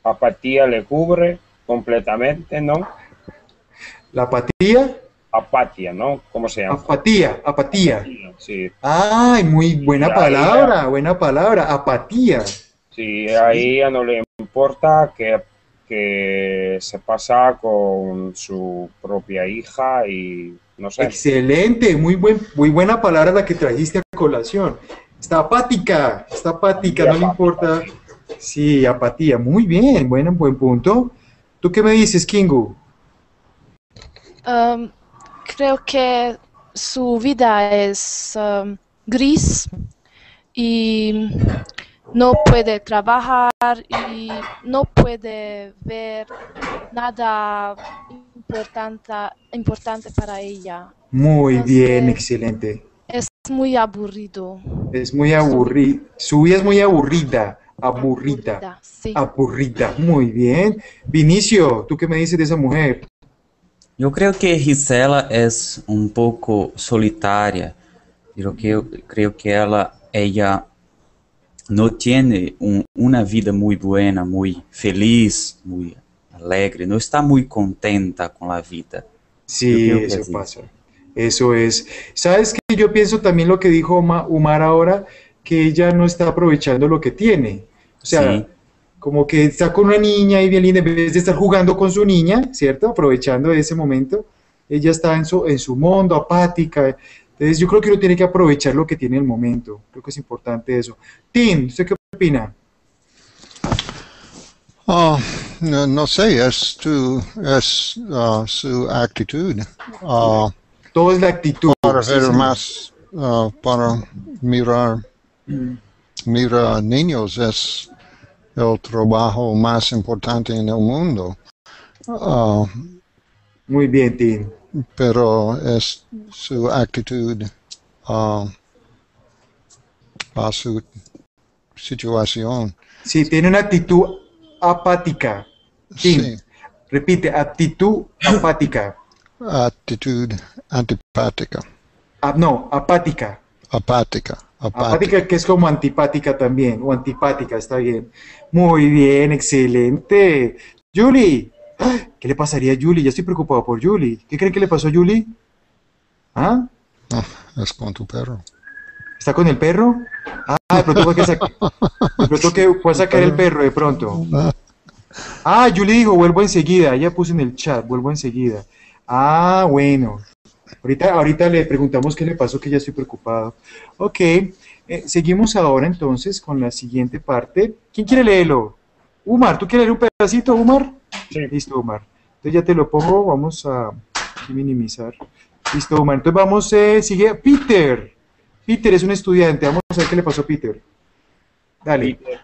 apatía le cubre completamente, ¿no? La apatía, apatía, ¿no? ¿Cómo se llama? Apatía, apatía. Sí, Ay, muy buena palabra, buena palabra, apatía. sí, ahí ya no le importa que, que se pasa con su propia hija y no sé. Excelente, muy, buen, muy buena palabra la que trajiste a colación. Está apática, está apática, no le importa. Sí, apatía, muy bien, buen, buen punto. ¿Tú qué me dices, Kingu? Um, creo que su vida es um, gris y no puede trabajar y no puede ver nada importante, importante para ella. Muy bien, excelente. Es muy aburrido. Es muy aburrida. Su vida es muy aburrida, aburrida, Sí. aburrida. Muy bien. Vinicio, ¿tú qué me dices de esa mujer? Eu creio que Gisela é um pouco solitária. Eu creio, creio que ela, ela não tem um, uma vida muito buena, muito feliz, muito alegre. Não está muito contenta com a vida. Sí, que eso sí. pasa. Eso es. ¿Sabes qué? Yo pienso también lo que dijo Oma- Umar ahora, que ella no está aprovechando lo que tiene. O sea, Sí. Como que está con una niña y bien linda, en vez de estar jugando con su niña, ¿cierto? Aprovechando ese momento, ella está en su, en su mundo, apática. Entonces yo creo que uno tiene que aprovechar lo que tiene en el momento. Creo que es importante eso. Tim, ¿usted qué opina? Ah, no, no sé, es tu, es ah, su actitud ah, Todo es la actitud. para ver sí. más, para mirar, mira niños es el trabajo más importante en el mundo. Ah, Muy bien, Tim. pero es su actitud ah, a su situación. Sí, tiene una actitud apática. Tim, Sí, repite, actitud apática. actitud antipática, Ah, no, apática. apática, apática. Apática que es como antipática también, o antipática, está bien. Muy bien, excelente. Julie, ¡ay! ¿qué le pasaría a Julie? Ya estoy preocupado por Julie. ¿Qué creen que le pasó a Julie? ¿Ah? Ah, es con tu perro. ¿Está con el perro? Ah, de pronto fue que, de pronto que fue a sacar el perro de pronto. Ah, Julie dijo, vuelvo enseguida. Ella puso en el chat, vuelvo enseguida. Ah, bueno. Ahorita, ahorita le preguntamos qué le pasó, que ya estoy preocupado. Ok, eh, seguimos ahora entonces con la siguiente parte. ¿Quién quiere leerlo? Umar, ¿tú quieres leer un pedacito, Umar? Sí. Listo, Umar. Entonces ya te lo pongo, vamos a minimizar. Listo, Umar. Entonces vamos, eh, sigue Peter. Peter es un estudiante, vamos a ver qué le pasó a Peter. Dale. Peter,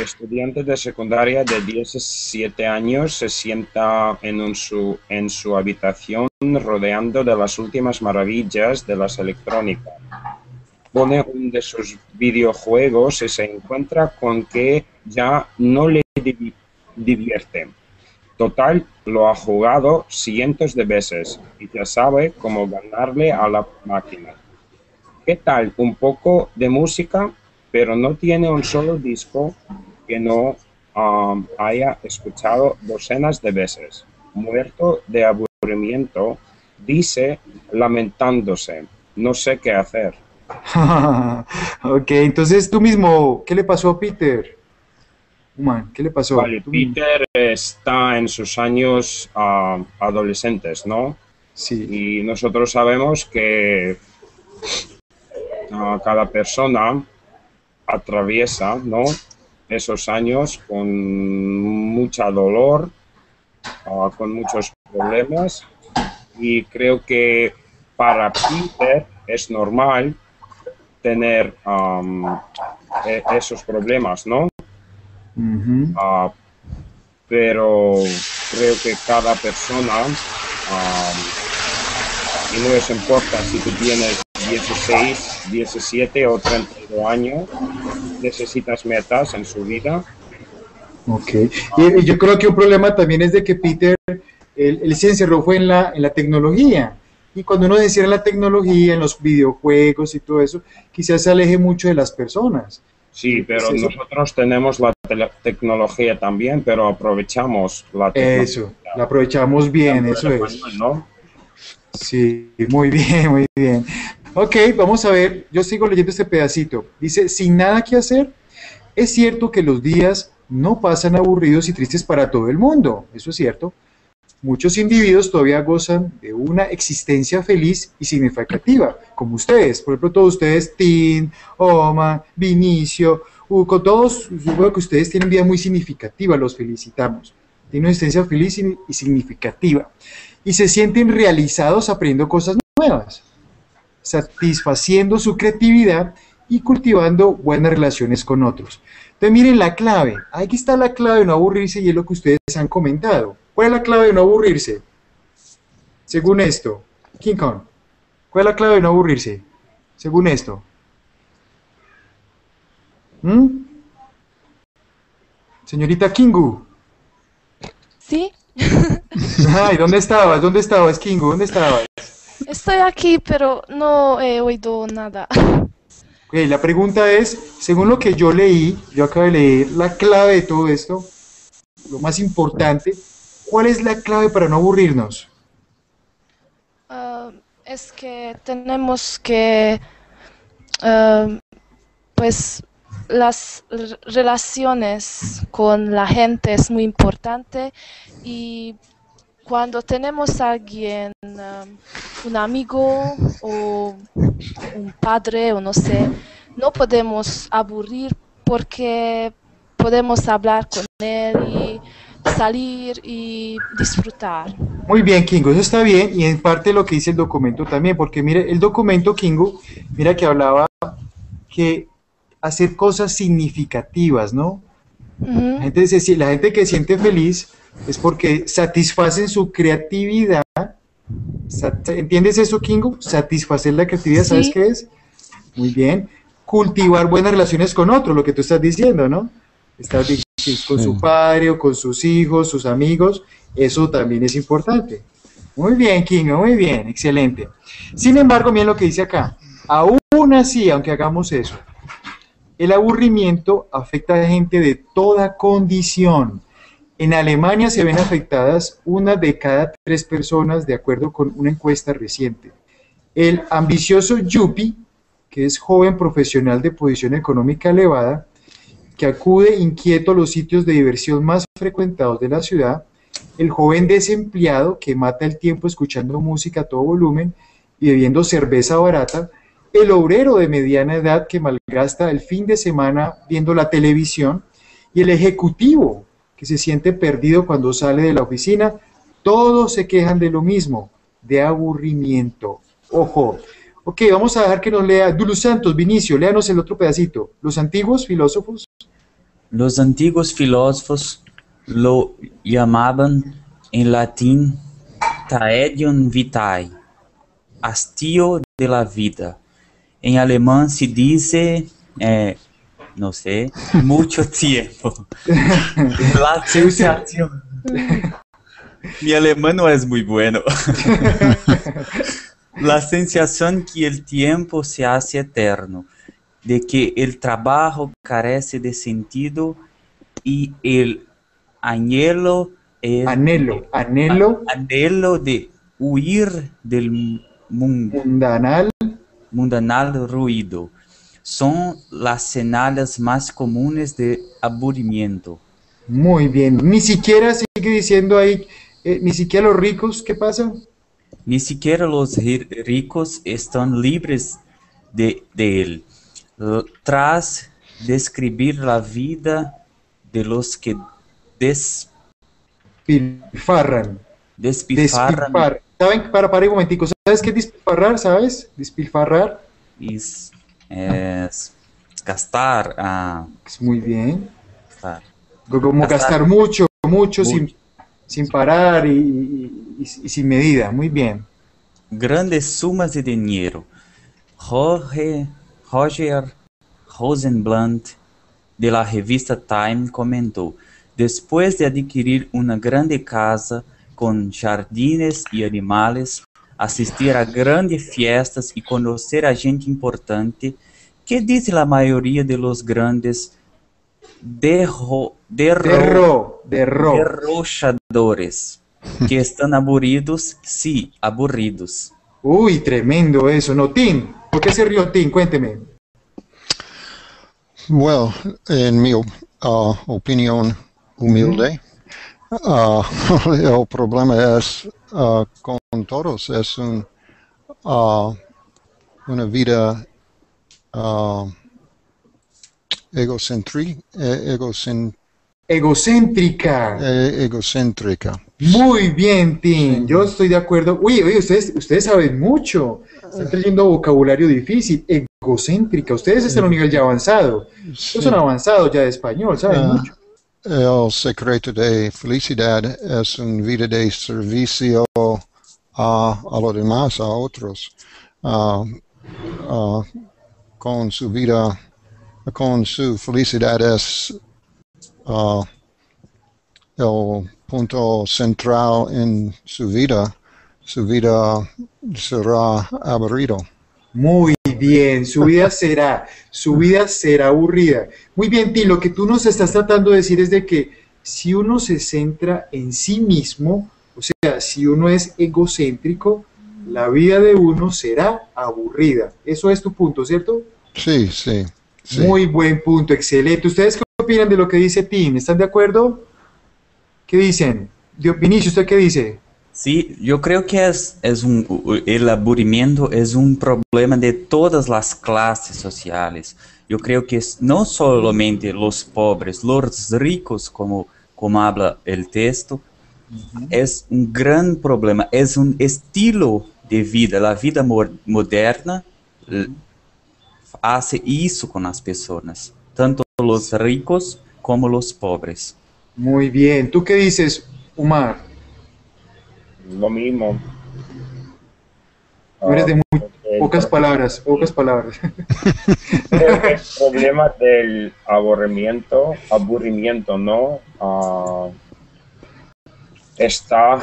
estudiante de secundaria de 17 años, se sienta en, su, en su habitación rodeando de las últimas maravillas de las electrónicas. Pone un de sus videojuegos y se encuentra con que ya no le divi- divierte. Total, lo ha jugado cientos de veces y ya sabe cómo ganarle a la máquina. ¿Qué tal? Un poco de música, pero no tiene un solo disco que no um, haya escuchado docenas de veces. Muerto de aburrimiento, dice lamentándose, no sé qué hacer. *laughs* ok, entonces tú mismo, ¿qué le pasó a Peter? Umar, ¿qué le pasó? Vale. Peter está en sus años ah, adolescentes, ¿no? Sí, Y nosotros sabemos que ah, cada persona atraviesa ¿no? esos años con mucha dolor, ah, con muchos problemas. Y creo que para Peter es normal tener e- esos problemas, ¿no? Ah, pero creo que cada persona, y no les importa si tú tienes 16, 17 o 32 años, necesitas metas en su vida. Ok. Y, yo creo que un problema también es de que Peter, él, él se encerró fue en la, en la tecnología. Y cuando uno se encierra en la tecnología, en los videojuegos y todo eso, quizás se aleje mucho de las personas. Sí, pero nosotros tenemos la tecnología también, pero aprovechamos la tecnología. Eso, la aprovechamos bien, eso es. ¿no? Sí, muy bien, muy bien. Ok, vamos a ver, yo sigo leyendo este pedacito. Dice, sin nada que hacer, es cierto que los días no pasan aburridos y tristes para todo el mundo, eso es cierto. Muchos individuos todavía gozan de una existencia feliz y significativa, como ustedes. Por ejemplo, todos ustedes, Tim, Oma, Vinicio, con todos, yo creo que ustedes tienen vida muy significativa, los felicitamos. Tienen una existencia feliz y significativa. Y se sienten realizados aprendiendo cosas nuevas, satisfaciendo su creatividad y cultivando buenas relaciones con otros. Entonces miren la clave, aquí está la clave de no aburrirse y es lo que ustedes han comentado. ¿Cuál es la clave de no aburrirse? Según esto, King Kong, ¿cuál es la clave de no aburrirse? Según esto. ¿Mm? Señorita Kingu. Sí, *laughs* Ay, ¿dónde estabas? ¿Dónde estabas, Kingu? ¿Dónde estabas? estoy aquí, pero no he oído nada. Ok, la pregunta es, según lo que yo leí, yo acabo de leer la clave de todo esto, lo más importante, ¿cuál es la clave para no aburrirnos? Ah, es que tenemos que, ah, pues, las relaciones con la gente es muy importante y cuando tenemos a alguien, ah, un amigo o un padre o no sé, no podemos aburrir porque podemos hablar con él y salir y disfrutar. Muy bien, Kingo, eso está bien y en parte lo que dice el documento también, porque mire, el documento, Kingo, mira que hablaba que hacer cosas significativas, ¿no? La gente, se- la gente que siente feliz es porque satisfacen su creatividad. ¿Entiendes eso, Kingo? Satisfacer la creatividad, ¿sabes Sí. qué es? Muy bien. Cultivar buenas relaciones con otros, lo que tú estás diciendo, ¿no? Estar di- con su padre o con sus hijos, sus amigos, eso también es importante. Muy bien, Kingo, muy bien, excelente. Sin embargo, miren lo que dice acá. Aún así, aunque hagamos eso, el aburrimiento afecta a gente de toda condición. En Alemania se ven afectadas una de cada tres personas, de acuerdo con una encuesta reciente. El ambicioso Yuppie, que es joven profesional de posición económica elevada, que acude inquieto a los sitios de diversión más frecuentados de la ciudad, el joven desempleado que mata el tiempo escuchando música a todo volumen y bebiendo cerveza barata, el obrero de mediana edad que malgasta el fin de semana viendo la televisión y el ejecutivo que se siente perdido cuando sale de la oficina, todos se quejan de lo mismo, de aburrimiento. Ojo. Ok, vamos a dejar que nos lea Dulus Santos, Vinicio, léanos el otro pedacito. Los antiguos filósofos Los antiguos filósofos lo llamaban en latín taedium vitae, hastío de la vida. En alemán se dice, eh, no sé, mucho *laughs* tiempo. *laughs* La sensación. Mi alemán no es muy bueno. *laughs* La sensación que el tiempo se hace eterno, de que el trabajo carece de sentido y el anhelo, el anhelo, anhelo anhelo de huir del mundo, mundanal. Mundanal ruido son las señales más comunes de aburrimiento. Muy bien. Ni siquiera sigue diciendo ahí, eh, ni siquiera los ricos, ¿qué pasa? Ni siquiera los ri- ricos están libres de, de él. Tras describir la vida de los que des- Pilfarran. despilfarran Despilfar. ¿Saben? Para, para un momentico. ¿Sabes qué es despilfarrar? ¿Sabes? Despilfarrar. es, es gastar, ah, Es muy bien. gastar. Como Gastar. gastar mucho, mucho, Sin, Mucho. sin parar y, y- y- y sin medida. Muy bien. grandes sumas de dinero. Jorge, Roger Rosenblatt, de la revista Time, comentou: Después de adquirir una grande casa con jardines y animales, asistir a grandes fiestas y conocer a gente importante, ¿qué dice la mayoría de los grandes derro, derro- Derro, derro. derrochadores? que están aburridos, sí, aburridos. Uy, tremendo eso. No, Tim, ¿por qué se rió Tim? Cuénteme. Well, en mi uh, opinión humilde, uh, *laughs* el problema es uh, con todos, es un, uh, una vida uh, egocentri- eh, egocen- Egocéntrica. eh, egocéntrica. Muy bien, Tim. Yo estoy de acuerdo. Uy, oye, ustedes, ustedes saben mucho. Están trayendo vocabulario difícil. Egocéntrica. Ustedes están a un nivel ya avanzado. Sí. Ustedes son avanzados ya de español, saben Ah, mucho. El secreto de felicidad es una vida de servicio a, a los demás, a otros. Con su vida, con su felicidad es el punto central en su vida. Su vida será aburrido. Muy bien, su vida será, su vida será aburrida. Muy bien, Tim, lo que tú nos estás tratando de decir es de que si uno se centra en sí mismo, o sea, si uno es egocéntrico, la vida de uno será aburrida. Eso es tu punto, ¿cierto? Sí, sí. sí. Muy buen punto, excelente. ¿Ustedes qué opinan de lo que dice Tim? ¿Están de acuerdo? ¿Qué dicen? Vinicio, ¿usted qué dice? Sí, yo creo que es, es un, el aburrimiento es un problema de todas las clases sociales. Yo creo que es no solamente los pobres, los ricos, como, como habla el texto, es un gran problema, es un estilo de vida. La vida mo- moderna hace eso con las personas, tanto los ricos como los pobres. Muy bien. ¿Tú qué dices, Umar? Lo mismo. No eres de muy El pocas palabras, pocas palabras. *laughs* El problema del aburrimiento, aburrimiento, ¿no? Ah, está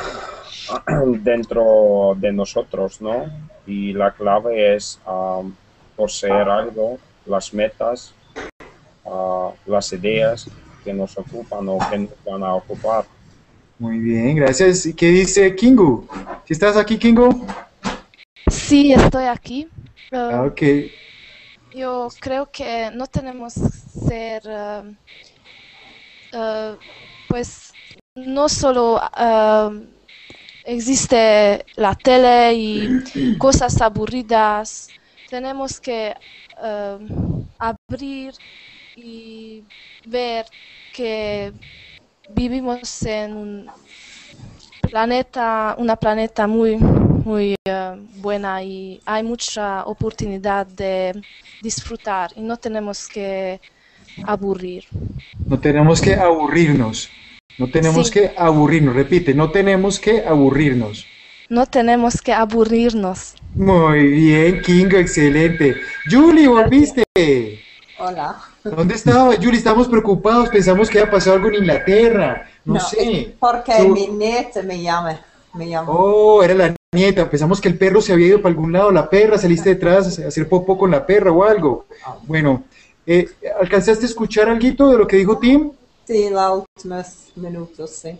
*clears throat* dentro de nosotros, ¿no? Y la clave es ah, poseer algo, las metas, ah, las ideas que nos ocupan o que nos van a ocupar. Muy bien, gracias. ¿Y qué dice Kingu? ¿Si estás aquí, Kingu? Sí, estoy aquí. Uh, Ah, ok. Yo creo que no tenemos ser, eh, eh, pues, no solo eh, existe la tele y *clears throat* cosas aburridas, tenemos que eh, abrir y ver que vivimos en un planeta, una planeta muy, muy eh, buena y hay mucha oportunidad de disfrutar y no tenemos que aburrir. No tenemos que aburrirnos. No tenemos Sí. que aburrirnos. Repite, no tenemos que aburrirnos. No tenemos que aburrirnos. Muy bien, Kingu, excelente. Julie, volviste. Hola. ¿Dónde estaba? Julie, estamos preocupados. Pensamos que había pasado algo en Inglaterra. No, sé. Porque mi nieta me llama. Me llama. Oh, era la nieta. Pensamos que el perro se había ido para algún lado. La perra, saliste detrás a hacer popó con la perra o algo. Bueno, eh, ¿alcanzaste a escuchar algo de lo que dijo Tim? Sí, los últimos minutos, sí.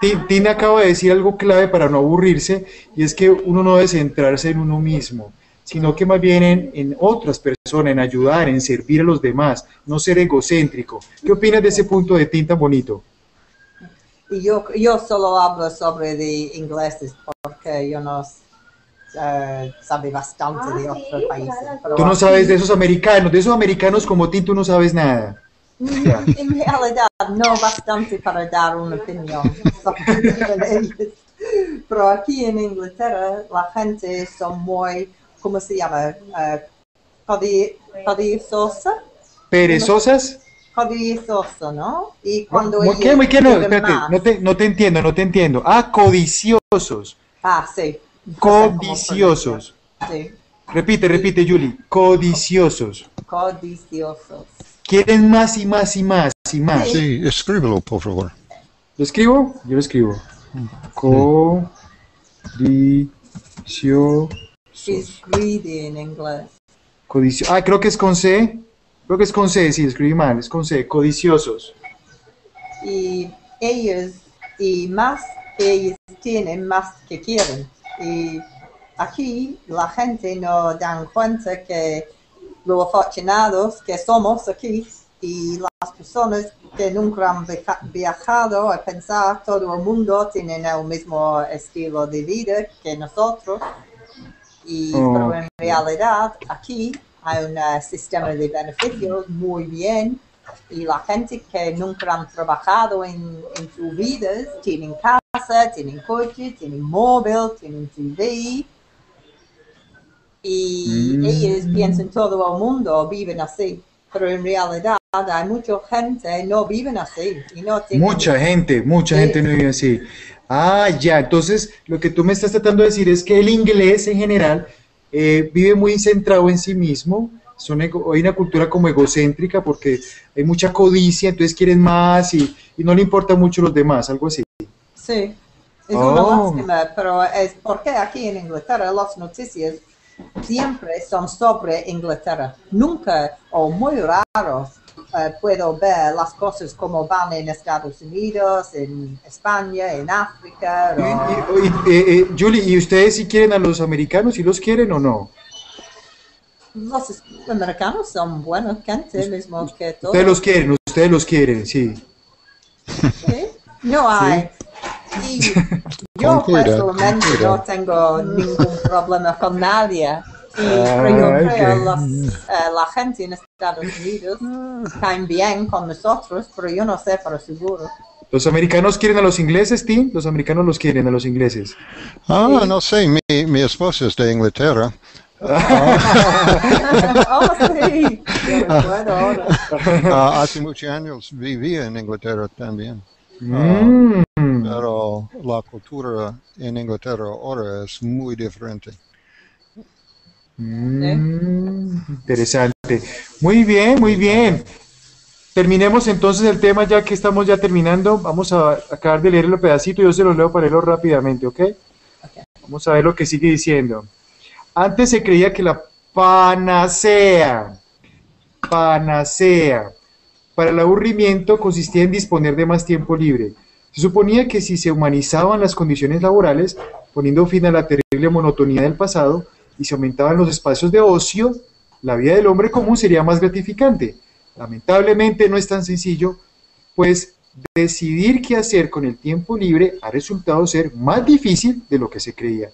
Ti- Tina acaba de decir algo clave para no aburrirse y es que uno no debe centrarse en uno mismo, sino que más bien en, en otras personas, en ayudar, en servir a los demás, no ser egocéntrico. ¿Qué opinas de ese punto de Tim tan bonito? Yo, yo solo hablo sobre de ingleses porque yo no eh, sabe bastante de otros países. pero Tú no sabes de esos americanos, de esos americanos como Tim, tú no sabes nada. Ya. En realidad, no bastante para dar una opinión. Pero aquí en Inglaterra, la gente son muy, ¿cómo se llama? Eh, codi- codiciosa. ¿Perezosas? Codicioso, ¿no? Y cuando ¿Muy ellos qué? ¿Muy qué? No, espérate, más- no te, no te entiendo, no te entiendo. Ah, codiciosos, Ah, sí. codiciosos. Sí, Repite, repite, Julie, codiciosos. codiciosos. Quieren más y más y más y más. Sí, escríbelo, por favor. ¿Lo escribo? Yo lo escribo. Codiciosos. She's greedy en inglés. Codicio ah, creo que es con C. Creo que es con C, sí, escribí mal, es con C. Codiciosos. Y ellos, y más ellos tienen más que quieren. Y aquí la gente no dan cuenta que lo afortunados que somos aquí y las personas que nunca han viaja- viajado a pensar todo el mundo tienen el mismo estilo de vida que nosotros y Oh. pero en realidad aquí hay un eh, sistema de beneficios muy bien y la gente que nunca han trabajado en, en sus vidas tienen casa, tienen coche, tienen móvil, tienen TV y Mm. ellos piensan todo el mundo viven así, pero en realidad hay mucha gente no viven así y no Mucha gente, mucha Sí. gente no vive así. Ah, ya, entonces lo que tú me estás tratando de decir es que el inglés en general eh, vive muy centrado en sí mismo, son ego- hay una cultura como egocéntrica porque hay mucha codicia, entonces quieren más y, y no le importa mucho los demás, algo así. Sí, es Oh. una lástima, pero es porque aquí en Inglaterra las noticias siempre son sobre Inglaterra. Nunca, o muy raros, eh, puedo ver las cosas como van en Estados Unidos, en España, en África. O- y- y, eh, eh, Julie, ¿y ustedes si quieren a los americanos, si los quieren o no? Los americanos son buenos gente, mismo que todos. Ustedes los quieren, ustedes los quieren, sí. ¿Sí? No hay. Y yo personalmente no tengo ningún *laughs* problema con nadie. Y Ah, pero yo ok. creo las, eh, la gente en Estados Unidos caen bien con nosotros, pero yo no sé para seguro. ¿Los americanos quieren a los ingleses, Tim? Los americanos los quieren a los ingleses. Ah, Sí. no sé, mi, mi esposa es de Inglaterra. *laughs* oh, sí. *laughs* Ahora. Ah, hace muchos años vivía en Inglaterra también. Mm. Pero la cultura en Inglaterra ahora es muy diferente. Mm, interesante. Muy bien, muy bien. Terminemos entonces el tema ya que estamos ya terminando. Vamos a acabar de leer el pedacito. Yo se los leo para leerlo rápidamente, ¿ok? Vamos a ver lo que sigue diciendo. Antes se creía que la panacea, panacea, para el aburrimiento consistía en disponer de más tiempo libre. Se suponía que si se humanizaban las condiciones laborales, poniendo fin a la terrible monotonía del pasado, y se aumentaban los espacios de ocio, la vida del hombre común sería más gratificante. Lamentablemente no es tan sencillo, pues decidir qué hacer con el tiempo libre ha resultado ser más difícil de lo que se creía.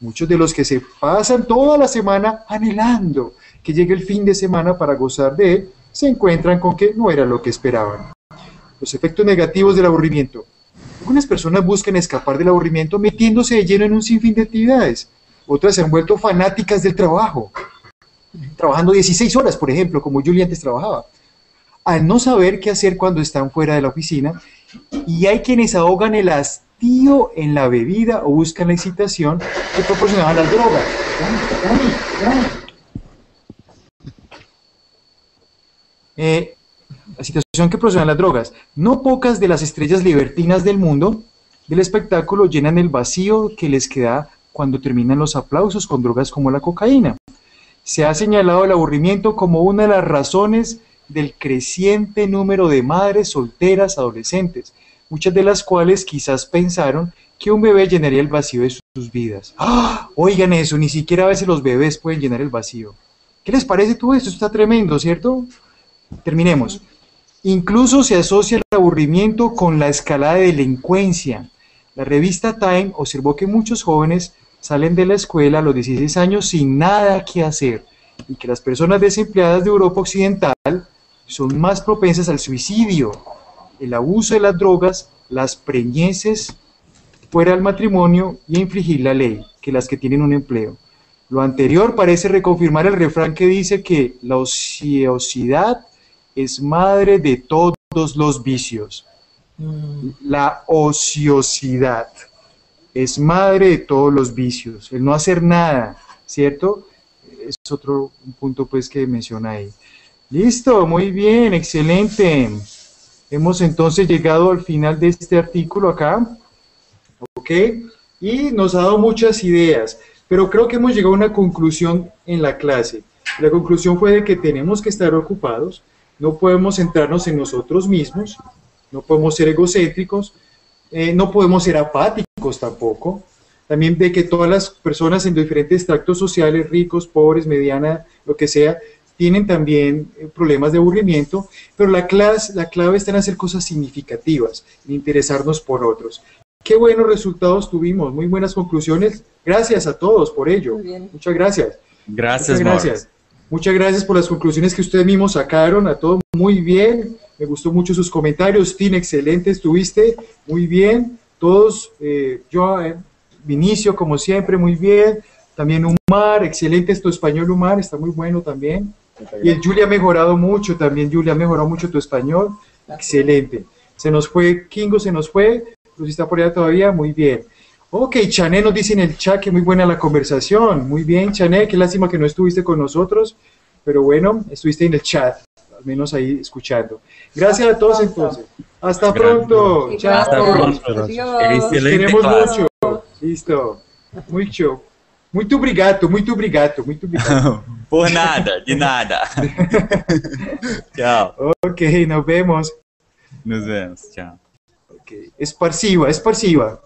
Muchos de los que se pasan toda la semana anhelando que llegue el fin de semana para gozar de él, se encuentran con que no era lo que esperaban. Los efectos negativos del aburrimiento. Algunas personas buscan escapar del aburrimiento metiéndose de lleno en un sinfín de actividades. Otras se han vuelto fanáticas del trabajo, trabajando 16 horas, por ejemplo, como Julie antes trabajaba, al no saber qué hacer cuando están fuera de la oficina. Y hay quienes ahogan el hastío en la bebida o buscan la excitación que proporcionaban las drogas. Eh, la situación que proporcionan las drogas. No pocas de las estrellas libertinas del mundo del espectáculo llenan el vacío que les queda cuando terminan los aplausos con drogas como la cocaína. Se ha señalado el aburrimiento como una de las razones del creciente número de madres solteras adolescentes, muchas de las cuales quizás pensaron que un bebé llenaría el vacío de sus vidas. ¡Ah! Oigan eso, ni siquiera a veces los bebés pueden llenar el vacío. ¿Qué les parece todo? Esto está tremendo, ¿cierto? Terminemos. Incluso se asocia el aburrimiento con la escalada de delincuencia. La revista Time observó que muchos jóvenes salen de la escuela a los 16 años sin nada que hacer y que las personas desempleadas de Europa Occidental son más propensas al suicidio, el abuso de las drogas, las preñeces fuera del matrimonio y a infringir la ley que las que tienen un empleo. Lo anterior parece reconfirmar el refrán que dice que la ociosidad es madre de todos los vicios. La ociosidad es madre de todos los vicios. El no hacer nada, ¿cierto? Es otro punto pues que menciona ahí. Listo, muy bien, excelente. Hemos entonces llegado al final de este artículo acá. ¿Ok? Y nos ha dado muchas ideas, pero creo que hemos llegado a una conclusión en la clase. La conclusión fue de que tenemos que estar ocupados, no podemos centrarnos en nosotros mismos, no podemos ser egocéntricos, eh, no podemos ser apáticos tampoco. También ve que todas las personas en diferentes extractos sociales, ricos, pobres, mediana, lo que sea, tienen también eh, problemas de aburrimiento, pero la, clase, la clave está en hacer cosas significativas, en interesarnos por otros. Qué buenos resultados tuvimos, muy buenas conclusiones. Gracias a todos por ello. Muy bien. Muchas gracias. Gracias, Muchas gracias. Muchas gracias por las conclusiones que ustedes mismos sacaron. A todos muy bien. Me gustó mucho sus comentarios. Tim, excelente estuviste. Muy bien. Todos, eh, yo, eh, Vinicio, como siempre, muy bien. También Umar, excelente es tu español, Umar, está muy bueno también. Y el Julia ha mejorado mucho también. Julia ha mejorado mucho tu español. Excelente. Se nos fue, Kingo se nos fue. Si está por allá todavía, muy bien. Ok, Chané nos dice en el chat que muy buena la conversación. Muy bien, Chané, qué lástima que no estuviste con nosotros, pero bueno, estuviste en el chat, al menos ahí escuchando. Gracias a todos entonces. Hasta Gracias. pronto. Chao. Hasta pronto. Adiós. Queremos clase. mucho. Listo. Muito. Muito obrigado, muito obrigado, muito obrigado. *laughs* Por nada, de nada. *laughs* Tchau. Ok, nos vemos. Nos vemos. Tchau. Ok. Esparciva, esparciva.